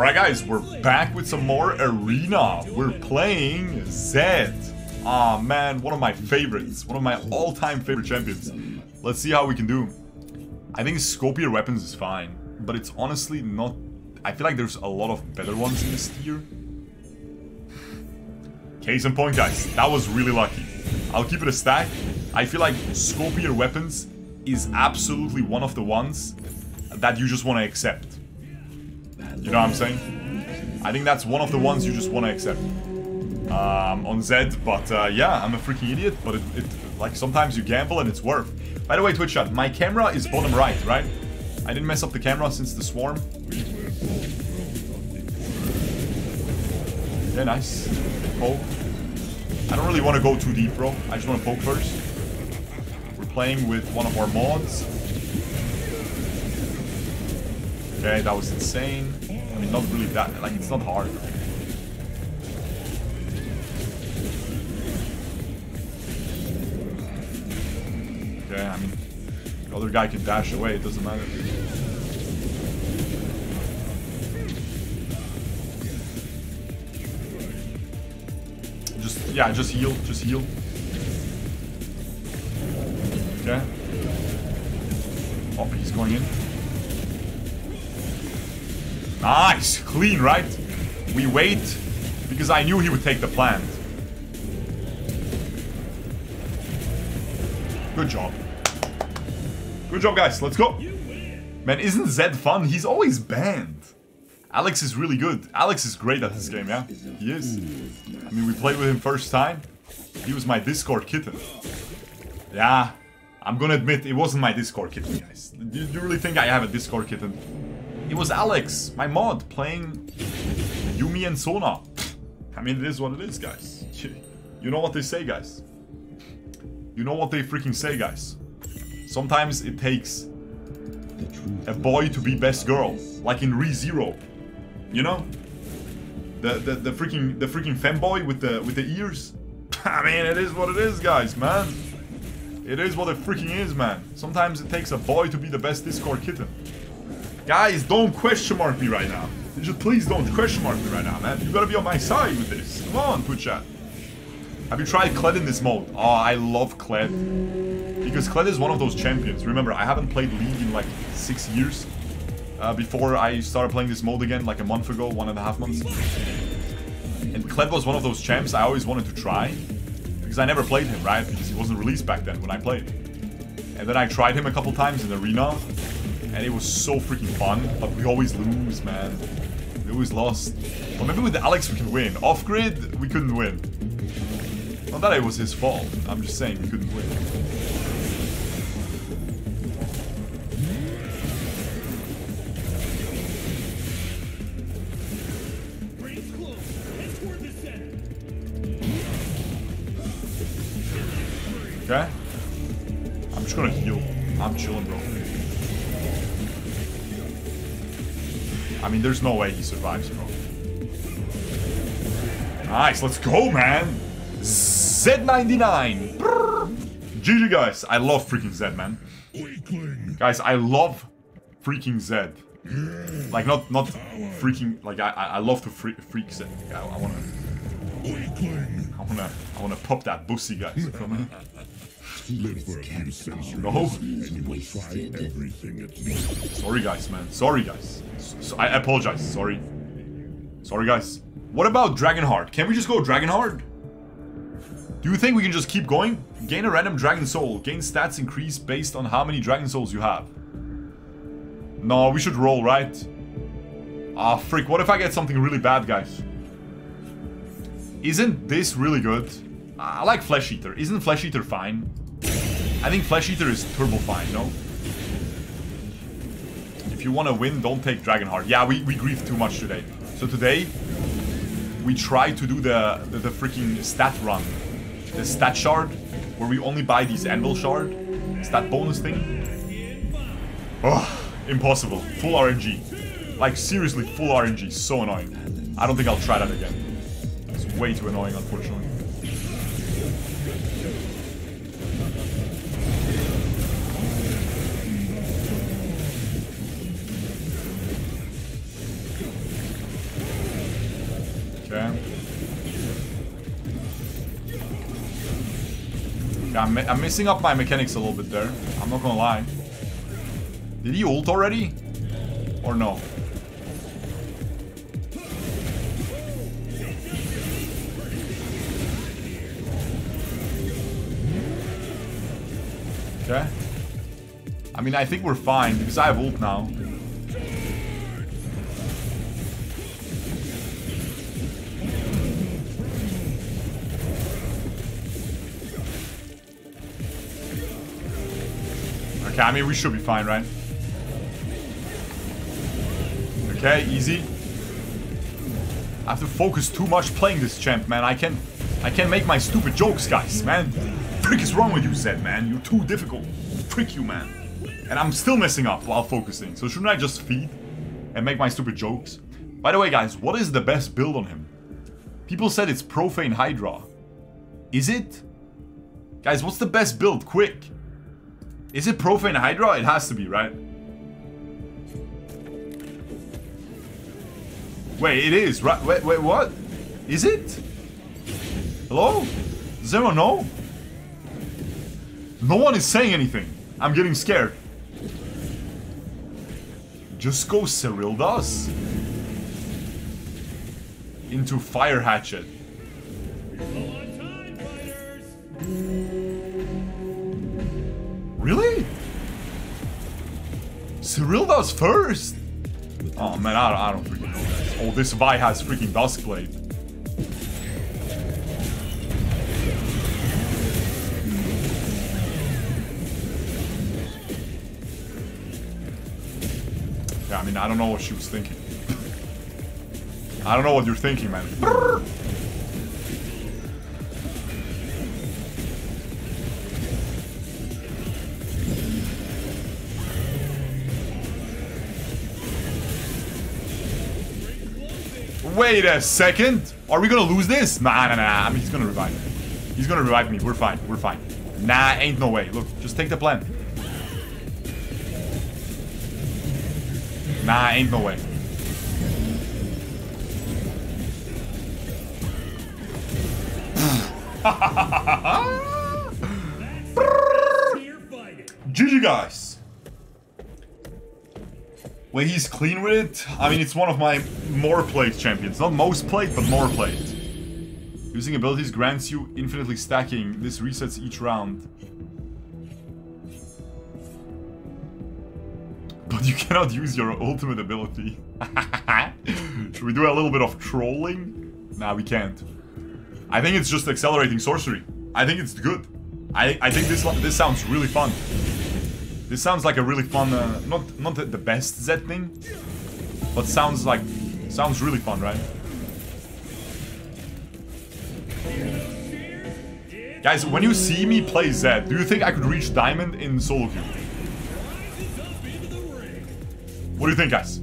Alright guys, we're back with some more Arena. We're playing Zed. Ah oh, man, one of my favorites. One of my all-time favorite champions. Let's see how we can do. I think Scopier weapons is fine, but it's honestly not... I feel like there's a lot of better ones in this tier. Case in point guys, that was really lucky. I'll keep it a stack. I feel like Scopier weapons is absolutely one of the ones that you just want to accept. You know what I'm saying? I think that's one of the ones you just want to accept. Um, on Zed, but uh, yeah, I'm a freaking idiot, but it, it, like, sometimes you gamble and it's worth. By the way, Twitch chat, my camera is bottom right, right? I didn't mess up the camera since the swarm. Yeah, nice. Poke. I don't really want to go too deep, bro. I just want to poke first. We're playing with one of our mods. Okay, that was insane. I mean, not really that, like, it's not hard. Okay, I mean, the other guy can dash away, it doesn't matter. Just, yeah, just heal, just heal. Okay. Oh, he's going in. Nice! Clean, right? We wait because I knew he would take the plant. Good job. Good job, guys. Let's go. Man, isn't Zed fun? He's always banned. Alex is really good. Alex is great at this game, yeah? He is. I mean, we played with him first time. He was my Discord kitten. Yeah, I'm gonna admit, it wasn't my Discord kitten, guys. Do you really think I have a Discord kitten? It was Alex, my mod, playing Yuumi and Sona. I mean, it is what it is, guys. You know what they say, guys. You know what they freaking say, guys. Sometimes it takes a boy to be best girl, like in ReZero. You know? The the the freaking the freaking femboy with the with the ears. I mean, it is what it is, guys, man. It is what it freaking is, man. Sometimes it takes a boy to be the best Discord kitten. Guys, don't question mark me right now. Just please don't question mark me right now, man. You gotta be on my side with this. Come on, Twitch. Have you tried Kled in this mode? Oh, I love Kled. Because Kled is one of those champions. Remember, I haven't played League in like six years. Uh, before I started playing this mode again, like a month ago, one and a half months. And Kled was one of those champs I always wanted to try. Because I never played him, right? Because he wasn't released back then when I played. And then I tried him a couple times in Arena and it was so freaking fun, but we always lose, man. We always lost. But maybe with Alex we can win. Off-grid, we couldn't win. Not that it was his fault, I'm just saying we couldn't win. Mean, there's no way he survives, bro. Nice, let's go, man. Z99. GG, guys. I love freaking Zed, man. Guys, I love freaking Zed. Like, not not freaking... Like, I I love to freak, Zed. I, wanna... I wanna... I wanna pop that pussy, guys. Live for a few centuries, no. and you will find everything it needs. Sorry, guys, man. Sorry, guys. So, I apologize. Sorry. Sorry, guys. What about Dragonheart? Can we just go Dragonheart? Do you think we can just keep going? Gain a random Dragon Soul. Gain stats increase based on how many Dragon Souls you have. No, we should roll, right? Ah, freak. What if I get something really bad, guys? Isn't this really good? I like Flesh Eater. Isn't Flesh Eater fine? I think Flesh Eater is turbo fine, no? If you want to win, don't take Dragonheart. Yeah, we, we griefed too much today. So today, we try to do the, the, the freaking stat run. The stat shard, where we only buy these anvil shard. Stat bonus thing. Oh, impossible. Full RNG. Like, seriously, full RNG. So annoying. I don't think I'll try that again. It's way too annoying, unfortunately. Okay. I'm, I'm messing up my mechanics a little bit there. I'm not gonna lie. Did he ult already? Or no? Okay. I mean, I think we're fine because I have ult now. Okay, I mean, we should be fine, right? Okay, easy. I have to focus too much playing this champ, man. I can't, I can't make my stupid jokes, guys, man. Frick is wrong with you, Zed, man. You're too difficult. Frick you, man. And I'm still messing up while focusing. So shouldn't I just feed and make my stupid jokes? By the way, guys, what is the best build on him? People said it's Profane Hydra. Is it? Guys, what's the best build? Quick. Is it Profane Hydra? It has to be, right? Wait, it is, right? Wait, wait, what? Is it? Hello? Zero, no? No one is saying anything. I'm getting scared. Just go Serylda's. Into Fire Hatchet. Serylda's first? Oh man, I, I don't freaking know that. Oh, this Vi has freaking Duskblade. Yeah, I mean, I don't know what she was thinking. I don't know what you're thinking, man. Wait a second. Are we gonna lose this? Nah, nah, nah. I mean, he's gonna revive me. He's gonna revive me. We're fine. We're fine. Nah, ain't no way. Look, just take the plan. Nah, ain't no way. GG guys. When he's clean with it, I mean it's one of my more played champions. Not most played, but more played. Using abilities grants you infinitely stacking. This resets each round. But you cannot use your ultimate ability. Should we do a little bit of trolling? Nah, we can't. I think it's just accelerating sorcery. I think it's good. I, I think this this sounds really fun. This sounds like a really fun, uh, not not the best Zed thing, but sounds like, sounds really fun, right? Guys, when you see me play Zed, do you think I could reach Diamond in solo queue? What do you think, guys?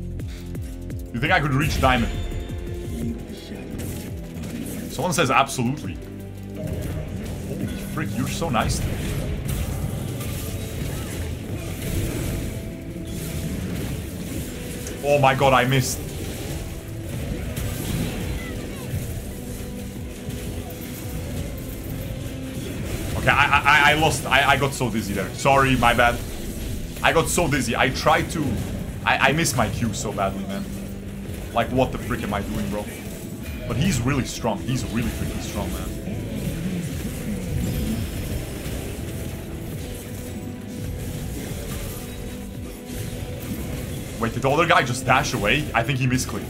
You think I could reach Diamond? Someone says absolutely. Holy frick, you're so nice to me. Oh my god, I missed. Okay, I I, I lost. I, I got so dizzy there. Sorry, my bad. I got so dizzy. I tried to... I, I missed my cue so badly, man. Like, what the frick am I doing, bro? But he's really strong. He's really freaking strong, man. Wait, did the other guy just dash away? I think he misclicked.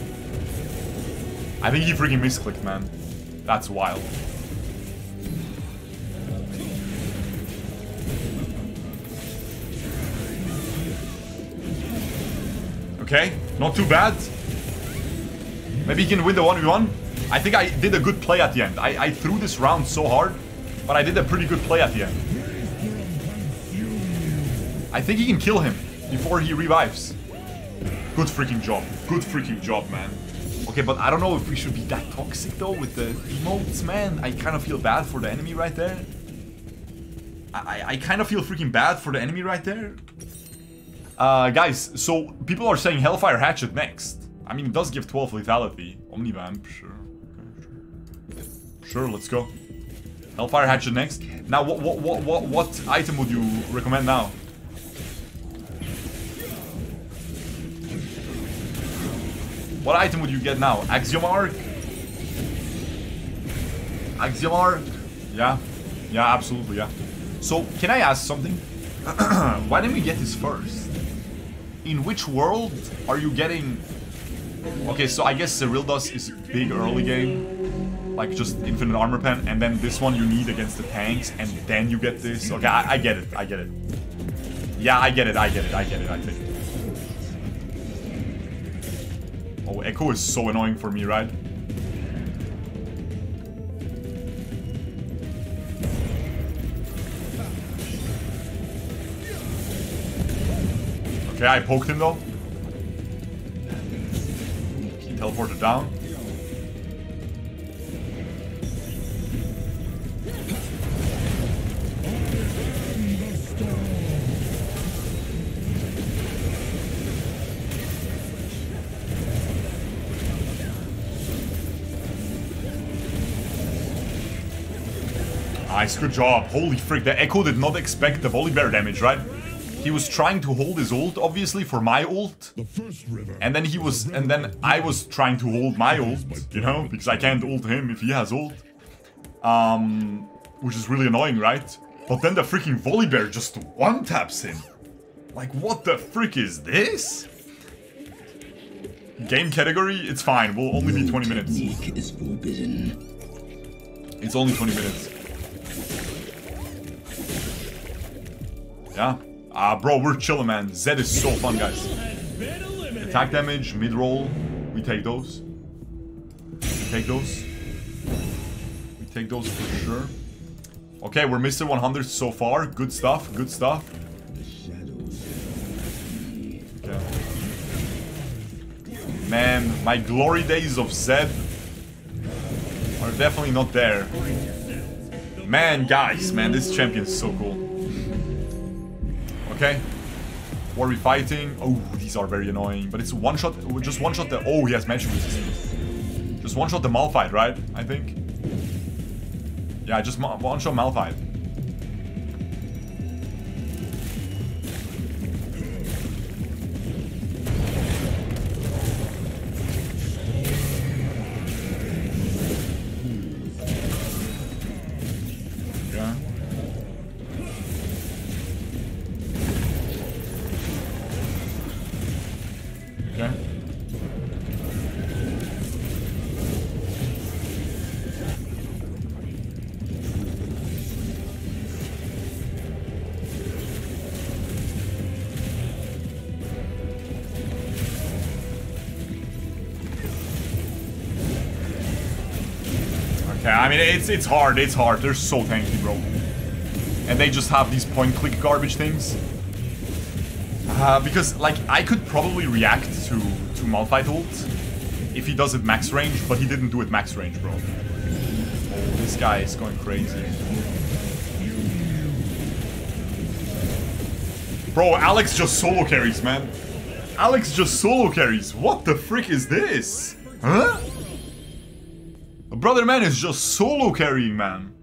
I think he freaking misclicked, man. That's wild. Okay, not too bad. Maybe he can win the 1v1. I think I did a good play at the end. I, I threw this round so hard, but I did a pretty good play at the end. I think he can kill him before he revives. Good freaking job. Good freaking job, man. Okay, but I don't know if we should be that toxic though with the emotes, man. I kind of feel bad for the enemy right there. I, I kind of feel freaking bad for the enemy right there. Uh, guys, so people are saying Hellfire Hatchet next. I mean, it does give 12 lethality. Omnivamp, sure. Okay, Sure, let's go. Hellfire Hatchet next. Now, what what what what what item would you recommend now? What item would you get now? Axiom Arc? Axiom Arc? Yeah. Yeah, absolutely, yeah. So, can I ask something? Why didn't we get this first? In which world are you getting... Okay, so I guess Serylda's is big early game. Like, just infinite armor pen. And then this one you need against the tanks. And then you get this. Okay, I, I get it. I get it. Yeah, I get it. I get it. I get it, I think. Ekko is so annoying for me, right? Okay, I poked him though. Teleported down. Nice, good job. Holy frick, the Ekko did not expect the Volibear damage, right? He was trying to hold his ult, obviously, for my ult. And then he was, and then I was trying to hold my ult, you know, because I can't ult him if he has ult. Um, which is really annoying, right? But then the freaking Volibear just one-taps him. Like, what the frick is this? Game category, it's fine. We'll only be 20 minutes. It's only 20 minutes. Yeah. Ah, bro, we're chilling, man. Zed is so fun, guys. Attack damage, mid-roll. We take those. We take those. We take those for sure. Okay, we're missing 100 so far. Good stuff, good stuff. Okay. Man, my glory days of Zed are definitely not there. Man, guys, man, this champion is so cool. Okay. What are we fighting? Oh, these are very annoying. But it's one shot, just one shot the... Oh, he has magic resistance. Just one shot the Malphite, right? I think. Yeah, just one shot Malphite. I mean, it's it's hard, it's hard. They're so tanky, bro. And they just have these point-click garbage things. Uh, because, like, I could probably react to, to Malphite ult if he does it max range, but he didn't do it max range, bro. This guy is going crazy. Bro, Alex just solo carries, man. Alex just solo carries. What the frick is this? Huh? Brother man is just solo carrying, man.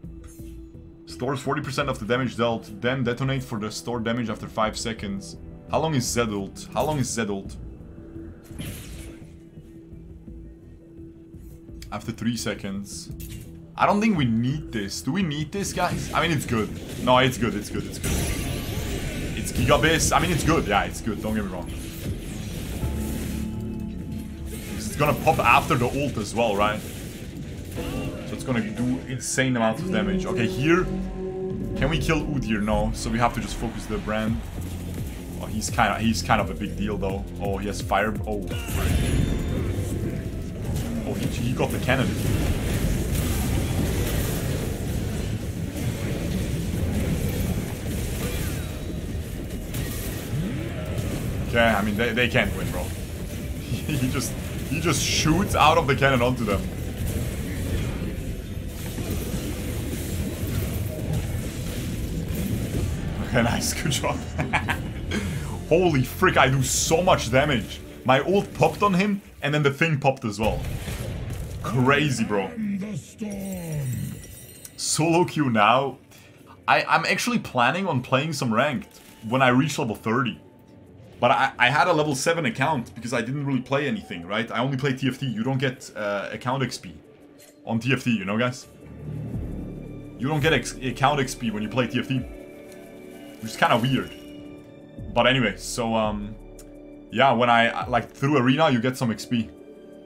Stores 40% of the damage dealt, then detonate for the stored damage after 5 seconds. How long is Zed ult? How long is Zed ult? After 3 seconds. I don't think we need this. Do we need this, guys? I mean, it's good. No, it's good, it's good, it's good. It's Gigabyss. I mean, it's good. Yeah, it's good. Don't get me wrong. It's gonna pop after the ult as well, right? So it's gonna do insane amounts of damage. Okay, here, can we kill Udyr? No, so we have to just focus the brand. Oh, he's kind of he's kind of a big deal though. Oh, he has fire. Oh, oh, he, he got the cannon. Okay, I mean they, they can't win, bro. he just he just shoots out of the cannon onto them. Nice, good job. Holy frick, I do so much damage. My ult popped on him, and then the thing popped as well. crazy, bro. Solo queue now. I, I'm actually planning on playing some ranked when I reach level 30. But I, I had a level 7 account because I didn't really play anything, right? I only play TFT. You don't get uh, account XP on TFT, you know, guys? You don't get account XP when you play TFT. Which is kind of weird. But anyway, so, um... Yeah, when I, like, through Arena, you get some XP.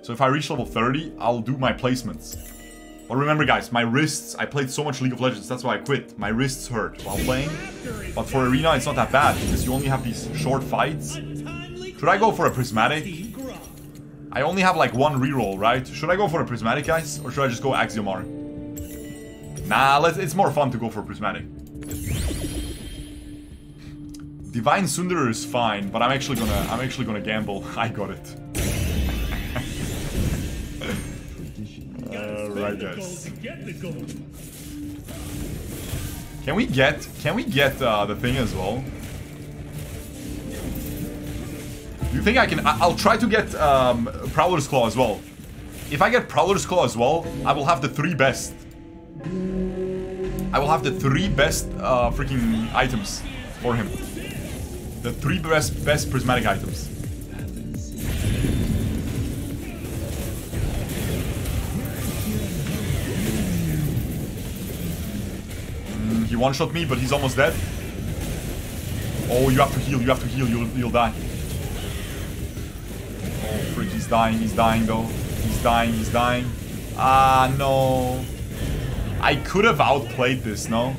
So if I reach level 30, I'll do my placements. But remember guys, my wrists, I played so much League of Legends, that's why I quit. My wrists hurt while playing. But for Arena, it's not that bad, because you only have these short fights. Should I go for a Prismatic? I only have like one reroll, right? Should I go for a Prismatic, guys? Or should I just go Axiom Arc? Nah, let's, it's more fun to go for Prismatic. Divine Sunderer is fine, but I'm actually gonna I'm actually gonna gamble. I got it. Alright guys. Can we get can we get uh, the thing as well? Do you think I can I, will try to get um, Prowler's Claw as well. If I get Prowler's Claw as well, I will have the three best. I will have the three best uh, freaking items for him. The three best best prismatic items. Mm, he one-shot me, but he's almost dead. Oh, you have to heal, you have to heal, you'll, you'll die. Oh, freak, he's dying, he's dying though. He's dying, he's dying. Ah, no. I could have outplayed this, no?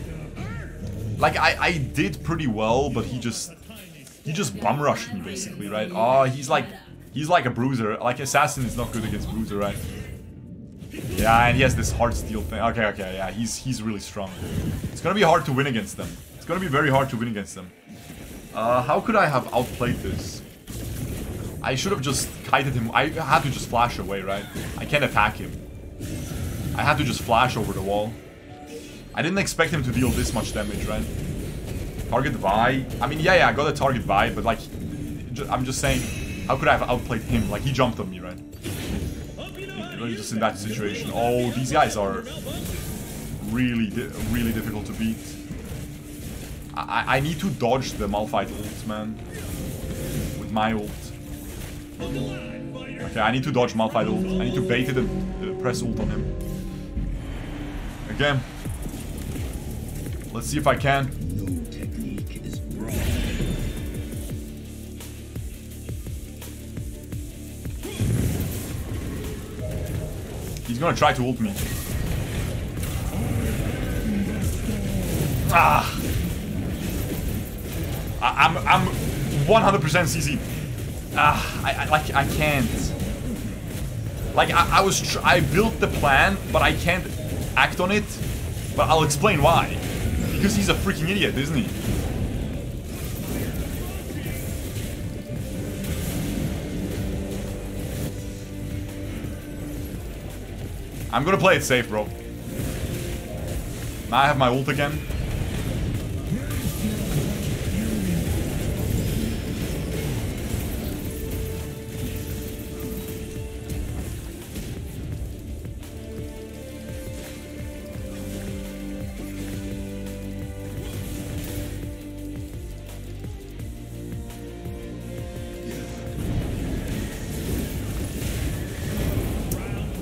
Like, I, I did pretty well, but he just he just bum rushed me basically, right? Oh, he's like he's like a bruiser. Like assassin is not good against bruiser, right? Yeah, and he has this hard steel thing. Okay, okay, yeah, he's he's really strong. It's gonna be hard to win against them. It's gonna be very hard to win against them. Uh, how could I have outplayed this? I should have just kited him. I had to just flash away, right? I can't attack him. I had to just flash over the wall. I didn't expect him to deal this much damage, right? Target Vi. I mean, yeah, yeah, I got a target Vi, but like, I'm just saying, how could I have outplayed him? Like, he jumped on me, right? Just in that situation. Oh, these guys are really, really difficult to beat. I, I need to dodge the Malphite ult, man. With my ult. Okay, I need to dodge Malphite ult. I need to bait it and uh, press ult on him. Again. Let's see if I can. He's gonna try to ult me. Ah! I, am I'm 100% CC. Ah, I, I like I can't. Like I, I was I built the plan, but I can't act on it. But I'll explain why. Because he's a freaking idiot, isn't he? I'm gonna play it safe, bro. Now I have my ult again.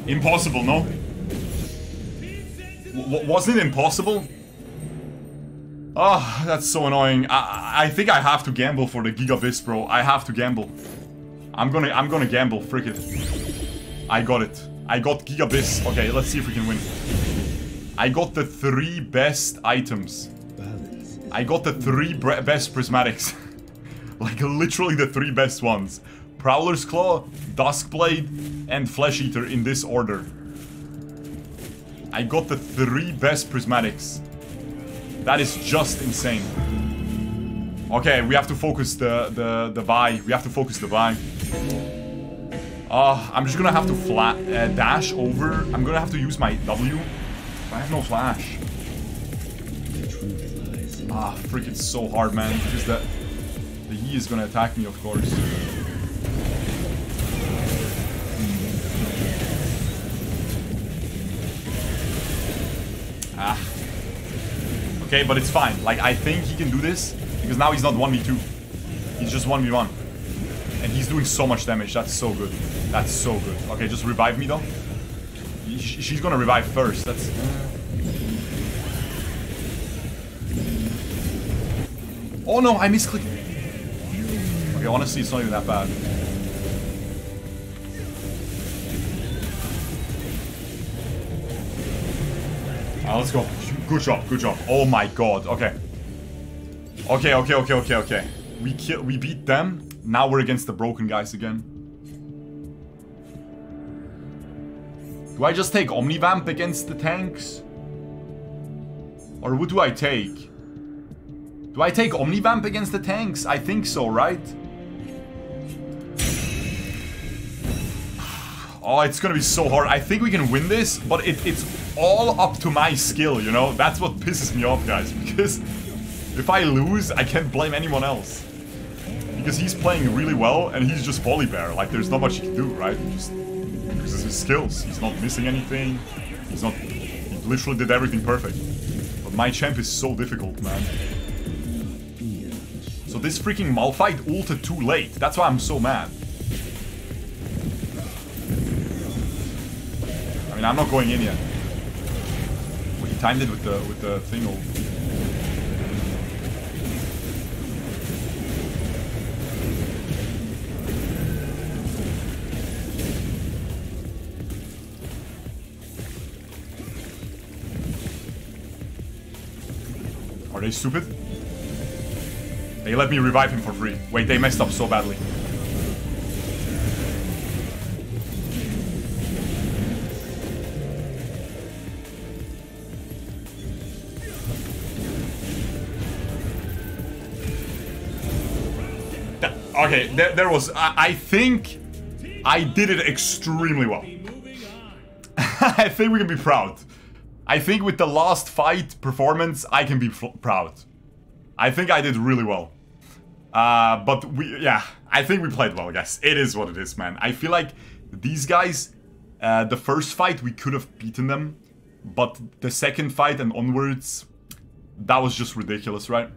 Impossible, no? Wasn't it impossible? Oh, that's so annoying. I, I think I have to gamble for the Gigabyss, bro. I have to gamble. I'm gonna I'm gonna gamble, frick it. I got it. I got Gigabyss. Okay, let's see if we can win. I got the three best items. I got the three best prismatics. like literally the three best ones. Prowler's Claw, Duskblade, and Flesh Eater in this order. I got the three best prismatics. That is just insane. Okay, we have to focus the the the Vi. We have to focus the Vi. Uh, I'm just gonna have to flat uh, dash over. I'm gonna have to use my W. I have no flash. Ah, freak! It's so hard, man. Because the the Yi is gonna attack me, of course. Ah. Okay, but it's fine. Like, I think he can do this because now he's not 1v2. He's just 1v1. And he's doing so much damage. That's so good. That's so good. Okay, just revive me though. She's gonna revive first. That's... Oh no, I misclicked. Okay, honestly, it's not even that bad. Uh, let's go. Good job, good job. Oh my god, okay. Okay, okay, okay, okay, okay. We kill we beat them. Now we're against the broken guys again. Do I just take Omnivamp against the tanks? Or what do I take? Do I take Omnivamp against the tanks? I think so, right? Oh, it's gonna be so hard. I think we can win this, but it, it's all up to my skill, you know? That's what pisses me off, guys, because if I lose, I can't blame anyone else. Because he's playing really well, and he's just Volibear. Like, there's not much he can do, right? He just his skills. He's not missing anything. He's not... He literally did everything perfect. But my champ is so difficult, man. So this freaking Malphite ulted too late. That's why I'm so mad. I mean, I'm not going in yet. Timed it with the with the thing. Are they stupid? They let me revive him for free. Wait, they messed up so badly. There, there was... I, I, think I did it extremely well. I think we can be proud. I think with the last fight performance, I can be proud. I think I did really well. Uh, but we, yeah, I think we played well, guys. It is what it is, man. I feel like these guys, uh, the first fight, we could have beaten them. But the second fight and onwards, that was just ridiculous, right?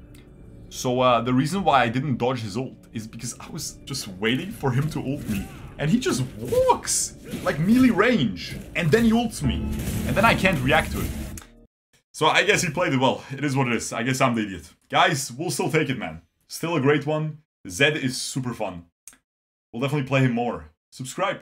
So uh, the reason why I didn't dodge his ult is because I was just waiting for him to ult me. And he just walks, like melee range, and then he ults me. And then I can't react to it. So I guess he played it well. It is what it is. I guess I'm the idiot. Guys, we'll still take it, man. Still a great one. Zed is super fun. We'll definitely play him more. Subscribe.